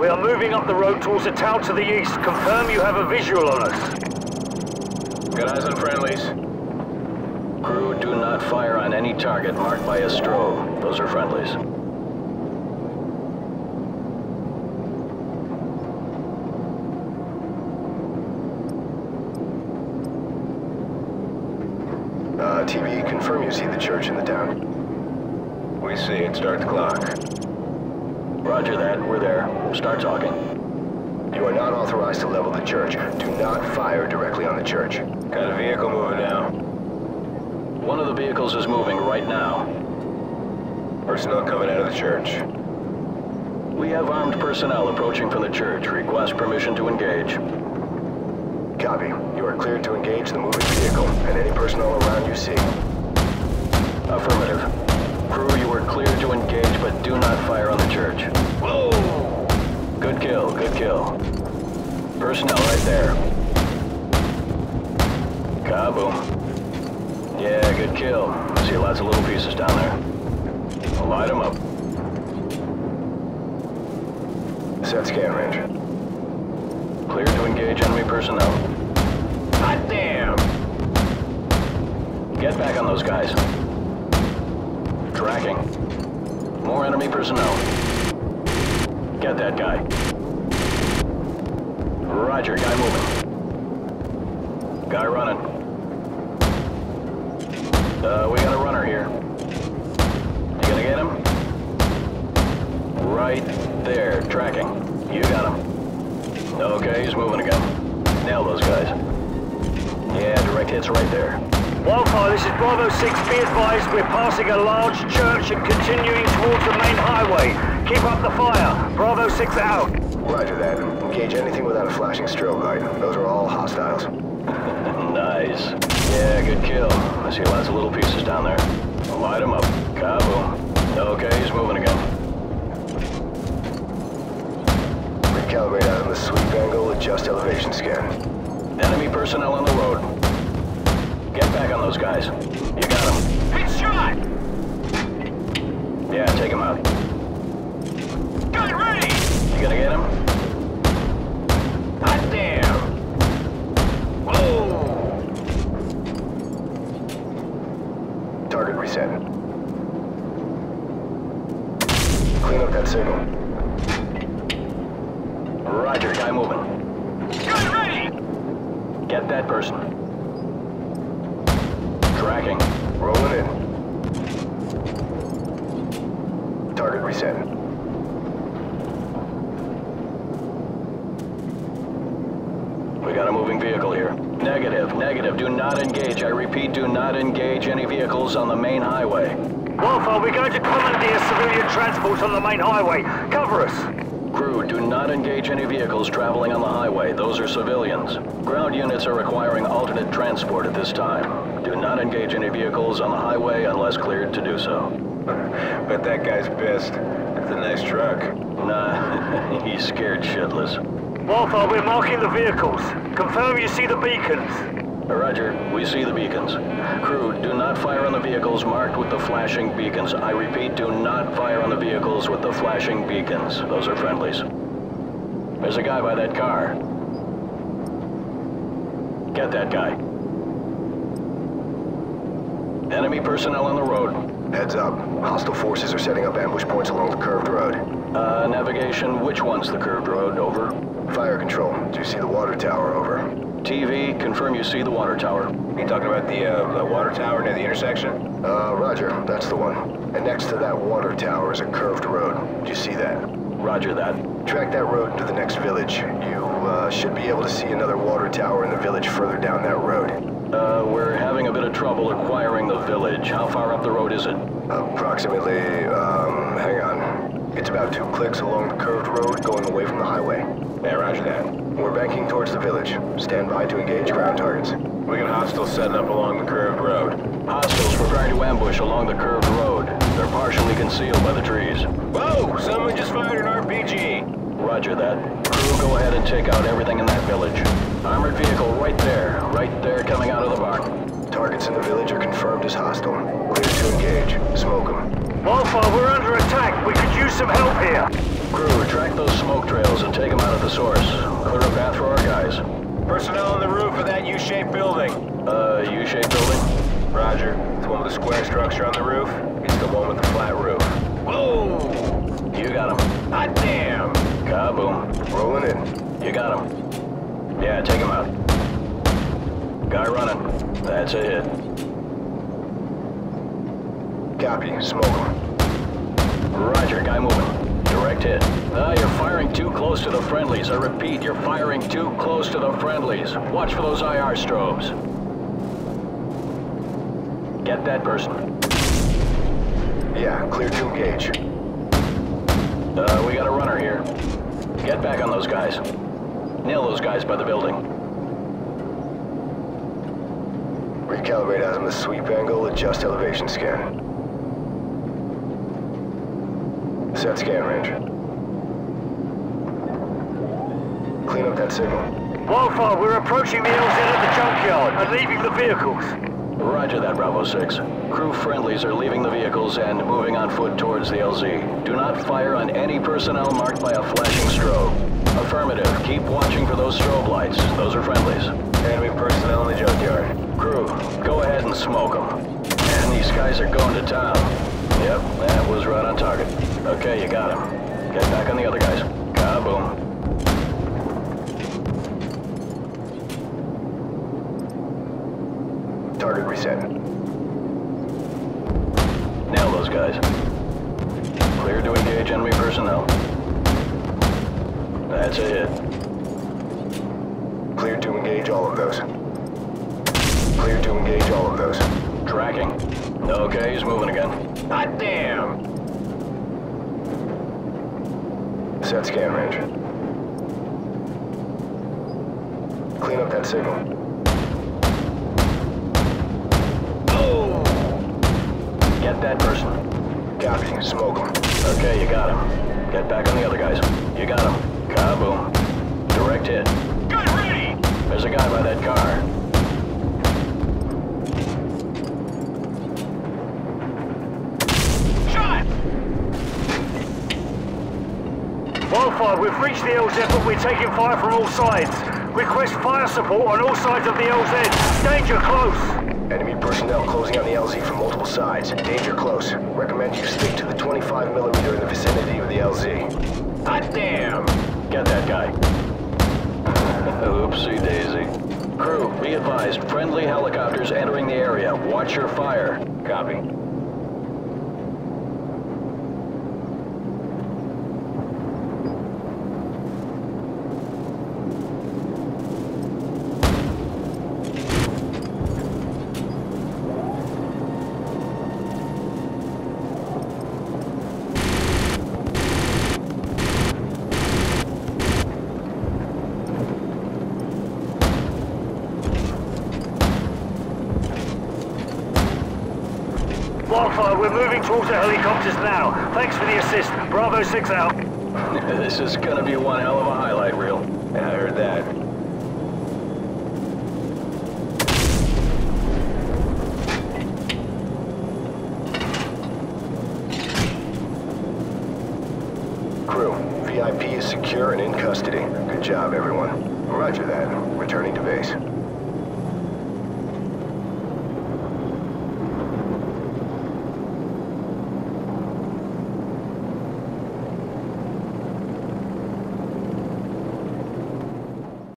Wildfire, we are moving up the road towards a town to the east. Confirm you have a visual on us. Got eyes on friendlies. Crew, do not fire on any target marked by a strobe. Those are friendlies. Uh, TV, confirm you see the church in the town. We see it. Start the clock. Roger that. We're there. Start talking. You are not authorized to level the church. Do not fire directly on the church. Got a vehicle moving now. One of the vehicles is moving right now. Personnel coming out of the church. We have armed personnel approaching from the church. Request permission to engage. Copy. You are cleared to engage the moving vehicle and any personnel around you see. Affirmative. Crew, you are cleared to engage, but do not fire on the church. Whoa! Good kill, good kill. Personnel right there. Kaboom. Yeah, good kill. I see lots of little pieces down there. Light them up. Set scan range. Clear to engage enemy personnel. Hot damn! Get back on those guys. Tracking. More enemy personnel. Get that guy. Roger, guy moving. Guy running. Uh, we got a runner here. You gonna get him? Right there, tracking. You got him. Okay, he's moving again. Nail those guys. Yeah, direct hits right there. Wildfire, this is Bravo 6. Be advised, we're passing a large church and continuing towards the main highway. Keep up the fire. Bravo 6 out. Roger that. Engage anything without a flashing strobe light. Those are all hostiles. nice. Yeah, good kill. I see lots of little pieces down there. Light him up. Kaboom. Okay, he's moving again. Recalibrate azimuth sweep angle, adjust elevation scan. Enemy personnel on the road. Get back on those guys. You got them. Hit shot! Yeah, take him out. Gun ready! You gonna get him? Hot damn! Whoa! Target reset. Clean up that signal. Moving. Gun ready! Get that person. Tracking. Rolling in. Target reset. We got a moving vehicle here. Negative, negative. Do not engage. I repeat, do not engage any vehicles on the main highway. Wildfire, we're going to commandeer civilian transport on the main highway. Cover us. Crew, do not engage any vehicles traveling on the highway. Those are civilians. Ground units are requiring alternate transport at this time. Do not engage any vehicles on the highway unless cleared to do so. Bet that guy's pissed. It's a nice truck. Nah, he's scared shitless. Wildfire, we're marking the vehicles. Confirm you see the beacons. Roger, we see the beacons. Crew, do not fire on the vehicles marked with the flashing beacons. I repeat, do not fire on the vehicles with the flashing beacons. Those are friendlies. There's a guy by that car. Get that guy. Enemy personnel on the road. Heads up. Hostile forces are setting up ambush points along the curved road. Uh, navigation, which one's the curved road? Over. Fire control. Do you see the water tower? Over. TV, confirm you see the water tower. You talking about the, uh, the water tower near the intersection? Uh, roger. That's the one. And next to that water tower is a curved road. Do you see that? Roger that. Track that road into the next village. You, uh, should be able to see another water tower in the village further down that road. Uh, we're having a bit of trouble acquiring the village. How far up the road is it? Approximately, um, hang on. It's about two clicks along the curved road going away from the highway. Yeah, roger that. We're banking towards village. Stand by to engage ground targets. We got hostiles setting up along the curved road. Hostiles preparing to ambush along the curved road. They're partially concealed by the trees. Whoa! Someone just fired an RPG! Roger that. Crew, go ahead and take out everything in that village. Armored vehicle right there. Right there coming out of the barn. Targets in the village are confirmed as hostile. Clear to engage. Smoke them. Wildfire, we're under attack. We could use some help here. Crew, track those smoke trails and take them out of the source. Clear a path for our guys. Personnel on the roof of that U-shaped building. Uh, U-shaped building? Roger. It's one with a square structure on the roof. It's the one with the flat roof. Whoa! You got him. Hot damn! Kaboom. Rolling in. You got him. Yeah, take him out. Guy running. That's a hit. Copy. Smoke. Roger, guy moving. Direct hit. Ah, you're firing too close to the friendlies. I repeat, you're firing too close to the friendlies. Watch for those IR strobes. Get that person. Yeah, clear to engage. Uh, we got a runner here. Get back on those guys. Nail those guys by the building. Recalibrate azimuth sweep angle, adjust elevation scan. Set scan range. Clean up that signal. Wildfire, we're approaching the LZ at the junkyard and leaving the vehicles. Roger that, Bravo 6. Crew friendlies are leaving the vehicles and moving on foot towards the LZ. Do not fire on any personnel marked by a flashing strobe. Affirmative. Keep watching for those strobe lights. Those are friendlies. Enemy personnel in the junkyard. Crew, go ahead and smoke them. And these guys are going to town. Yep, that was right on target. Okay, you got him. Get back on the other guys. Kaboom. Target reset. Nail those guys. Clear to engage enemy personnel. That's a hit. Clear to engage all of those. Clear to engage all of those. Tracking. Okay, he's moving again. Hot damn! Set scan range. Clean up that signal. Oh! Get that person. Copy. Smoke him. Okay, you got him. Get back on the other guys. You got him. Wildfire, we've reached the LZ, but we're taking fire from all sides. Request fire support on all sides of the LZ. Danger close. Enemy personnel closing on the LZ from multiple sides. Danger close. Recommend you stick to the 25 millimeter in the vicinity of the LZ. Hot damn! Get that guy. Oopsie daisy. Crew, be advised, friendly helicopters entering the area. Watch your fire. Copy. Wildfire, we're the helicopters now. Thanks for the assist. Bravo 6 out. this is gonna be one hell of a highlight reel. Yeah, I heard that. Crew, VIP is secure and in custody. Good job, everyone. Roger that. Returning to base.